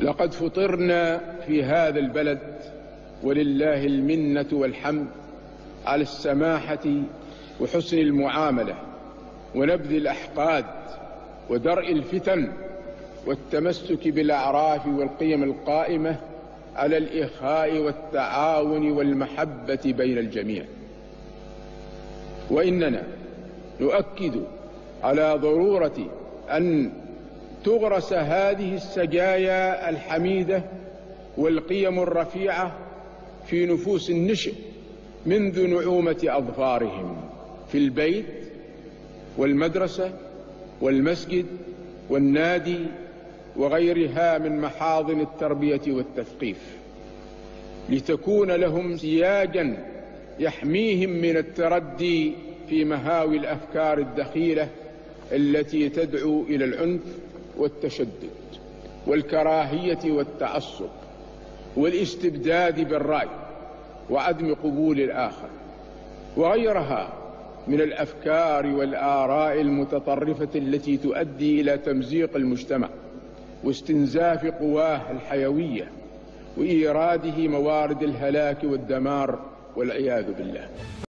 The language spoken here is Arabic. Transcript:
لقد فطرنا في هذا البلد ولله المنة والحمد على السماحة وحسن المعاملة ونبذ الأحقاد ودرء الفتن والتمسك بالأعراف والقيم القائمة على الإخاء والتعاون والمحبة بين الجميع. وإننا نؤكد على ضرورة أن تغرس هذه السجايا الحميدة والقيم الرفيعة في نفوس النشء منذ نعومة أظفارهم في البيت والمدرسة والمسجد والنادي وغيرها من محاضن التربية والتثقيف. لتكون لهم سياجا يحميهم من التردي في مهاوي الأفكار الدخيلة التي تدعو إلى العنف والتشدد والكراهية والتعصب والاستبداد بالرأي وعدم قبول الآخر. وغيرها من الأفكار والآراء المتطرفة التي تؤدي إلى تمزيق المجتمع واستنزاف قواه الحيوية وإيراده موارد الهلاك والدمار والعياذ بالله.